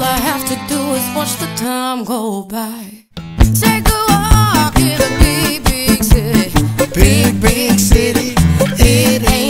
All I have to do is watch the time go by. Take a walk in a big, big city. Big, big city, it ain't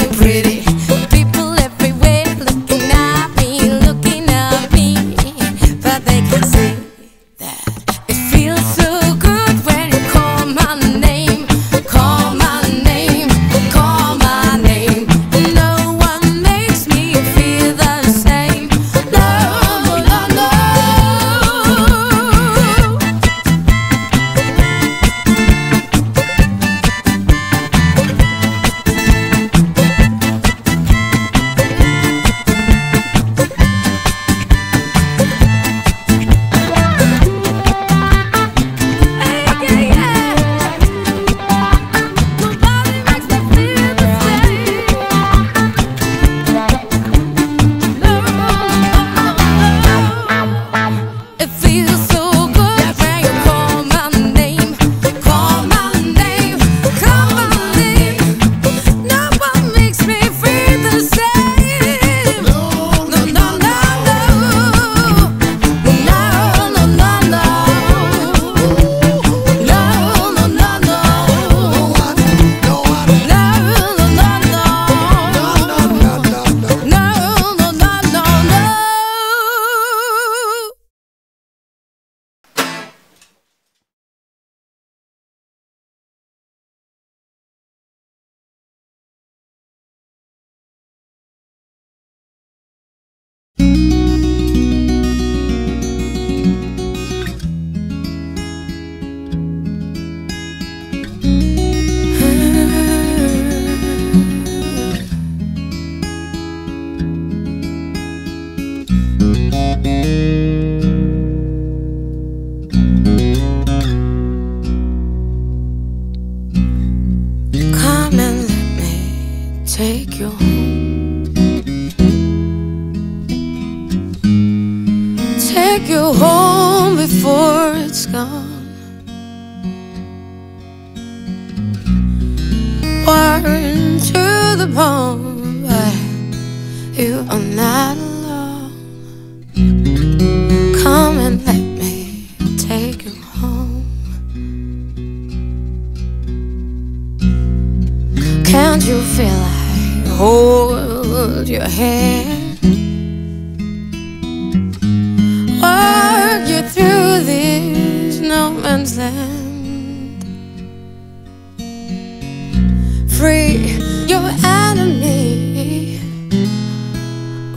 take you home. Take you home before it's gone. Worn to the bone, but you are not alone. Come and let me take you home. Can't you feel I hold your hand? Walk you through this no man's land. Free your enemy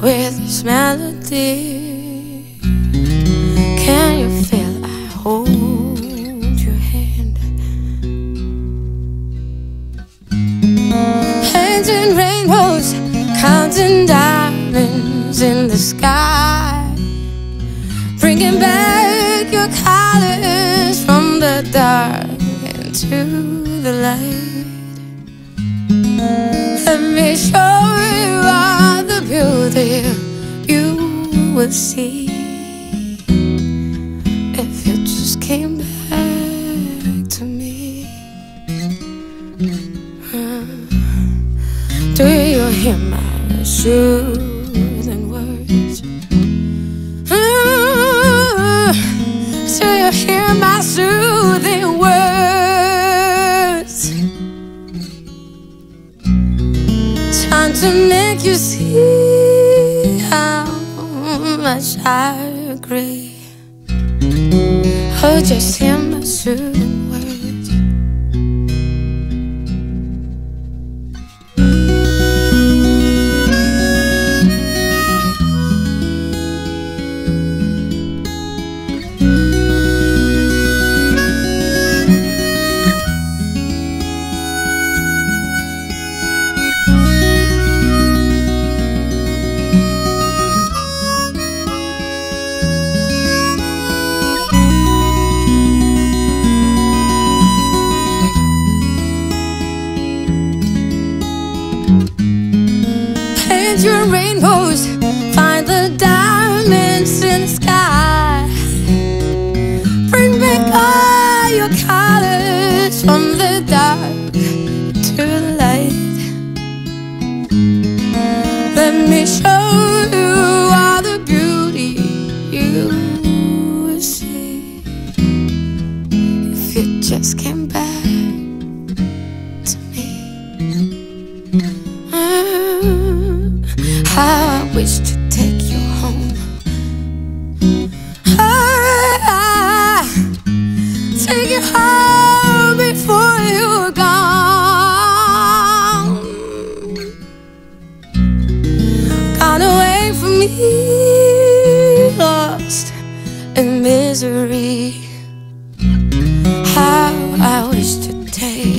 with this melody. In the sky. Bringing back your colors from the dark into the light. Let me show you all the beauty you will see if you just came back to me. Hmm. Do you hear my soothing Trying to make you see how much I agree. Oh, just hear my and misery. How I wish to take.